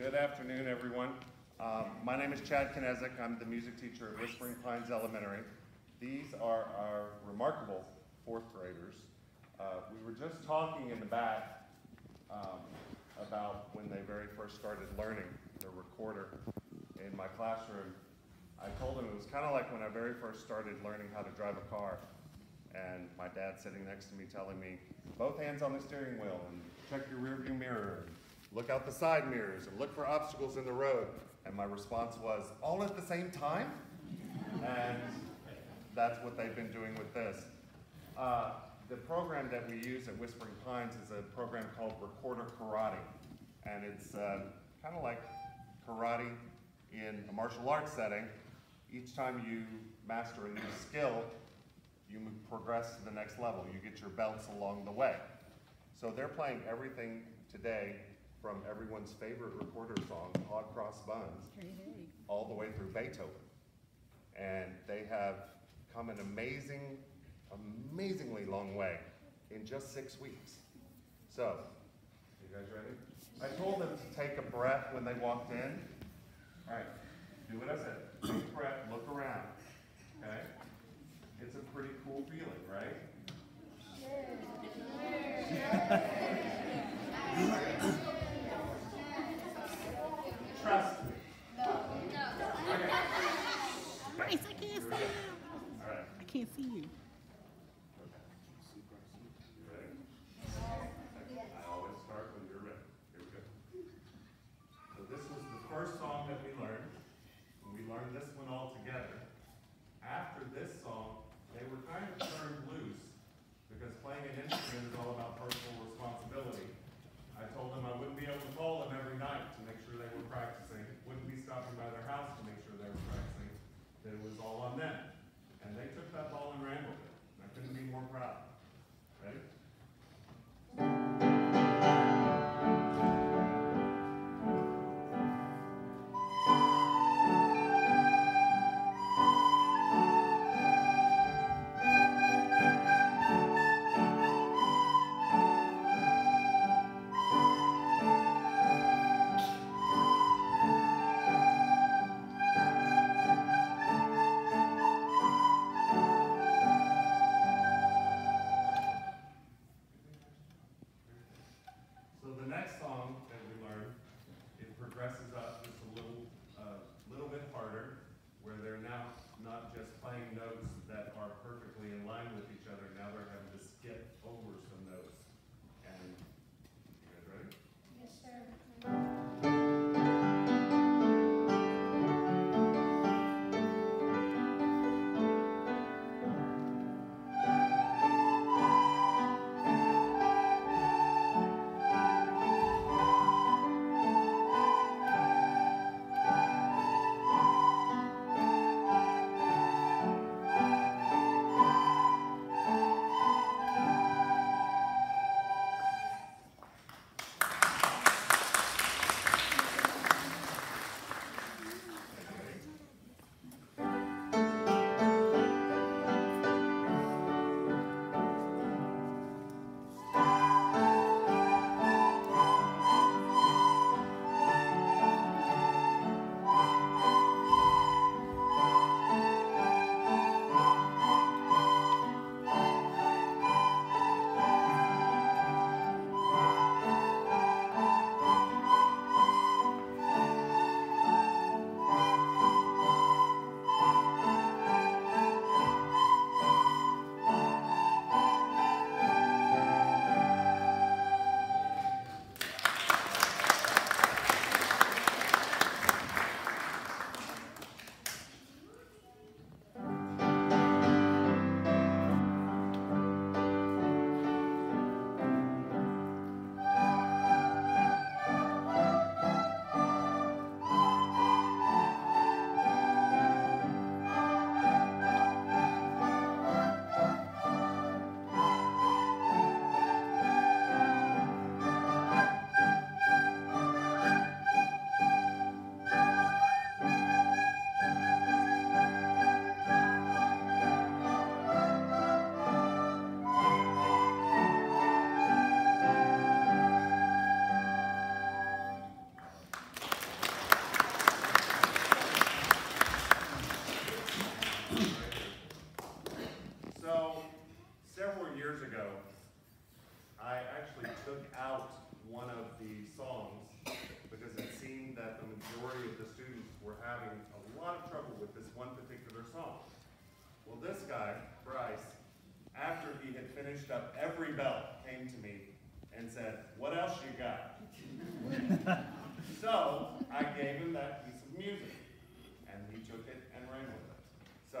Good afternoon, everyone. Um, my name is Chad Kinesic. I'm the music teacher at Whispering Pines Elementary. These are our remarkable fourth graders. Uh, we were just talking in the back um, about when they very first started learning the recorder in my classroom. I told them it was kind of like when I very first started learning how to drive a car. And my dad sitting next to me telling me, both hands on the steering wheel and check your rearview mirror. And look out the side mirrors and look for obstacles in the road. And my response was, all at the same time? And that's what they've been doing with this. Uh, the program that we use at Whispering Pines is a program called Recorder Karate. And it's uh, kind of like karate in a martial arts setting. Each time you master a new skill, you progress to the next level. You get your belts along the way. So they're playing everything today from everyone's favorite recorder song, Hot Cross Buns, all the way through Beethoven. And they have come an amazing, amazingly long way in just six weeks. So, you guys ready? I told them to take a breath when they walked in. All right, do what I said. Take a breath, look around. Okay? It's a pretty cool feeling, right? Trust me. Bryce, I can't see you. All right. I can't see you. You ready? I always start when you're ready. Here we go. So this was the first song that we learned. And this one all together. After this song, they were kind of turned loose because playing an instrument is all about personal responsibility. I told them I wouldn't be able to call them every night to make sure they were practicing, wouldn't be stopping by their house to make sure they were practicing, that it was all on them. And they took that ball and ran with it. I couldn't be more proud. Next song that we learn, it progresses up every belt, came to me and said, what else you got? so I gave him that piece of music, and he took it and ran with it. So,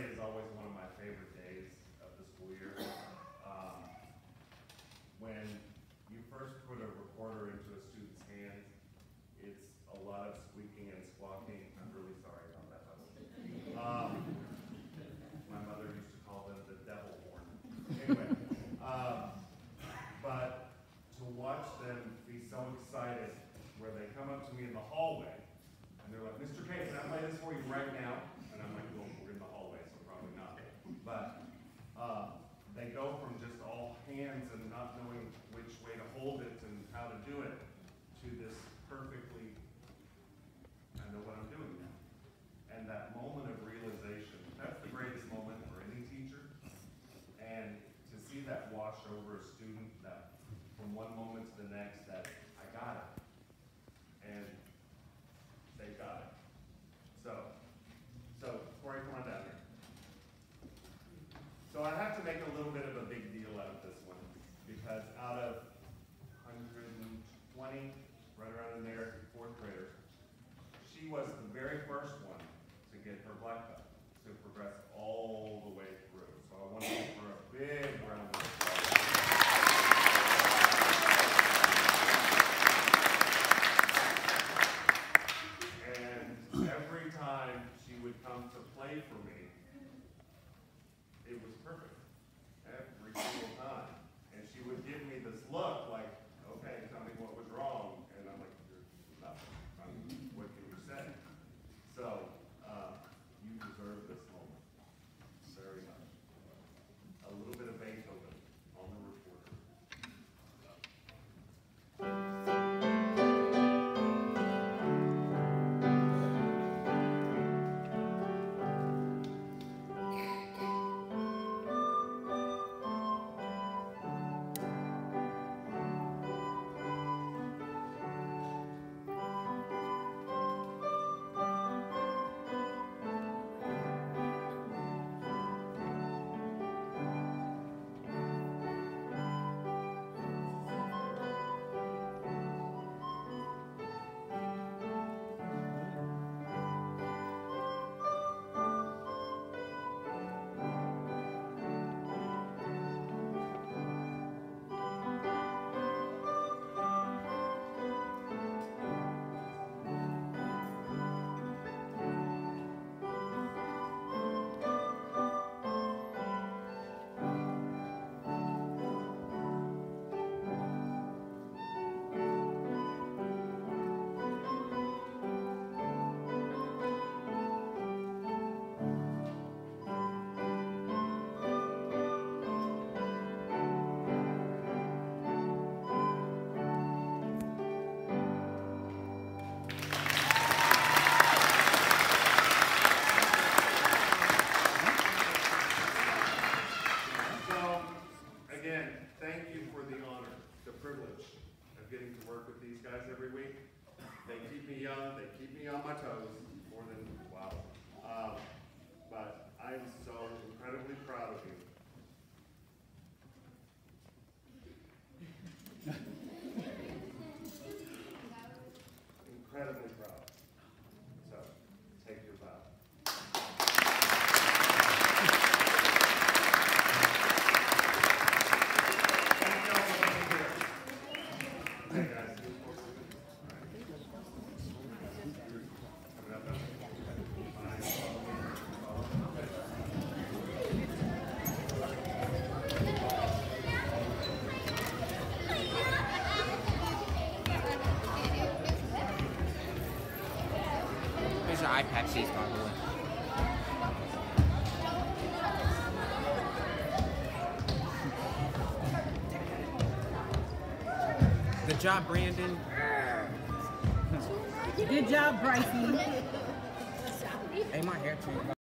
This day is always one of my favorite days of the school year. Um, when you first put a recorder into a student's hand, it's a lot of squeaking and squawking. I'm really sorry about that. Um, my mother used to call them the devil horn. Anyway, um, but to watch them be so excited where they come up to me in the hallway and they're like, Mr. K, can I play this for you right now? Good job, Brandon. Good job, Bryce. hey, my hair too.